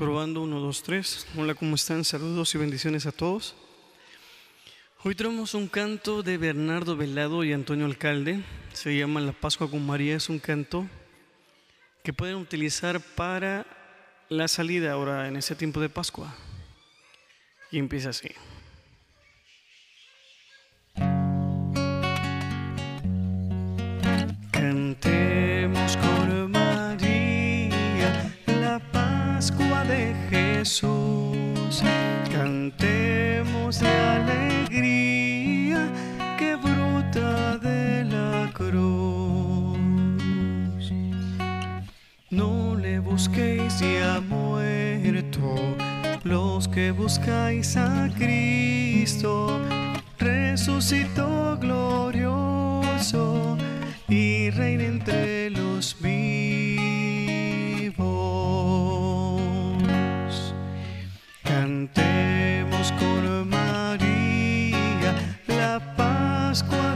Probando 1, 2, 3. Hola, ¿cómo están? Saludos y bendiciones a todos. Hoy traemos un canto de Bernardo Velado y Antonio Alcalde. Se llama La Pascua con María. Es un canto que pueden utilizar para la salida ahora en ese tiempo de Pascua. Y empieza así. Cantemos de Jesús. Cantemos de alegría que brota de la cruz. No le busquéis ya muerto, los que buscáis a Cristo, resucitó glorioso y reina entre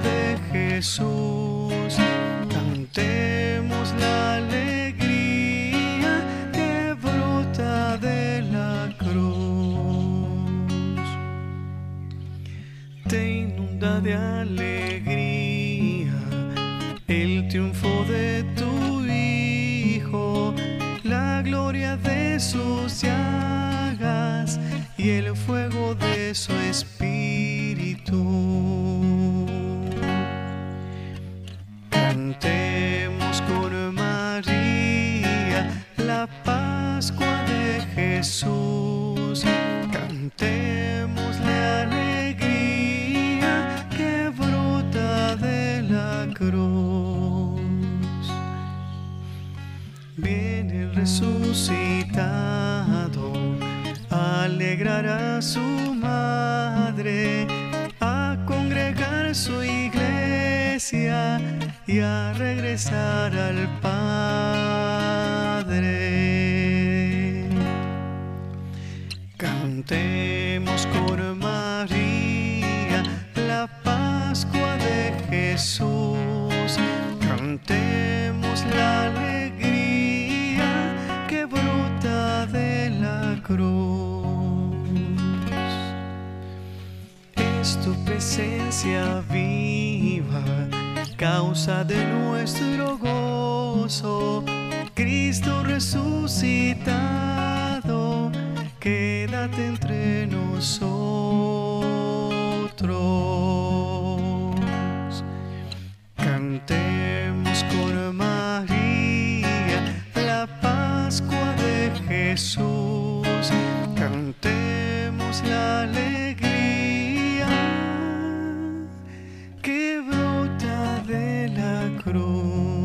De Jesús. Cantemos la alegría que brota de la cruz. Te inunda de alegría el triunfo de tu Hijo, la gloria de sus llagas y el fuego de su espíritu. Cantemos con María la Pascua de Jesús. Cantemos la alegría que brota de la cruz. Viene el resucitado, alegrará a su madre, a congregar su iglesia y a regresar al Padre. Cantemos con María la Pascua de Jesús. Cantemos la alegría que brota de la cruz. Es tu presencia viva, causa de nuestro gozo. Cristo resucitado, quédate entre nosotros. crew.